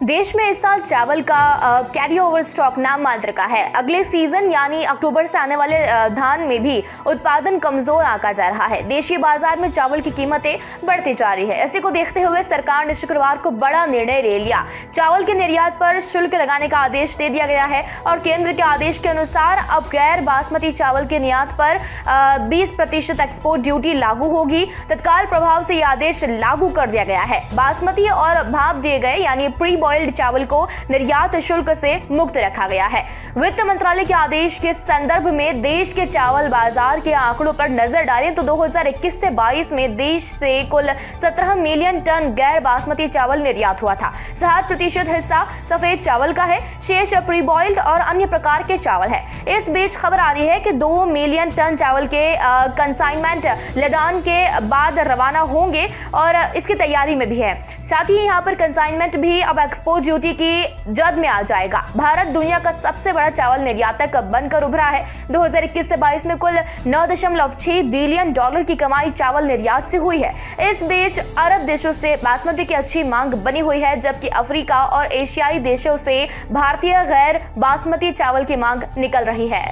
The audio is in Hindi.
देश में इस साल चावल का कैरी ओवर स्टॉक नाम मात्र का है। अगले सीज़न यानी अक्टूबर से आने वाले धान में भी उत्पादन कमज़ोर आका जा रहा है। देशीय बाज़ार में चावल की कीमतें बढ़ती जा रही है। ऐसे को देखते हुए सरकार ने शुक्रवार को बड़ा निर्णय ले लिया। चावल के निर्यात पर शुल्क लगाने का आदेश दे दिया गया है और केंद्र के आदेश के अनुसार अब गैर बासमती चावल के निर्यात पर बीस प्रतिशत एक्सपोर्ट ड्यूटी लागू होगी। तत्काल प्रभाव से यह आदेश लागू कर दिया गया है। बासमती और भाप दिए गए, यानी प्री बॉइल्ड चावल को निर्यात शुल्क से मुक्त रखा गया है। वित्त मंत्रालय के आदेश के संदर्भ में देश के चावल बाज़ार के आंकड़ों पर नज़र डालें तो 2021 से 22 में देश से कुल 17 मिलियन टन गैर बासमती चावल निर्यात हुआ था। सात प्रतिशत हिस्सा सफ़ेद चावल का है, शेष प्री बॉइल्ड और अन्य प्रकार के चावल है। इस बीच खबर आ रही है कि दो मिलियन टन चावल के कंसाइनमेंट लदान के बाद रवाना होंगे और इसकी तैयारी में भी है। साथ ही यहाँ पर कंसाइनमेंट भी अब एक्सपोर्ट ड्यूटी की जद में आ जाएगा। भारत दुनिया का सबसे बड़ा चावल निर्यातक बनकर उभरा है। 2021 से 22 में कुल 9.6 बिलियन डॉलर की कमाई चावल निर्यात से हुई है। इस बीच अरब देशों से बासमती की अच्छी मांग बनी हुई है, जबकि अफ्रीका और एशियाई देशों से भारतीय गैर बासमती चावल की मांग निकल रही है।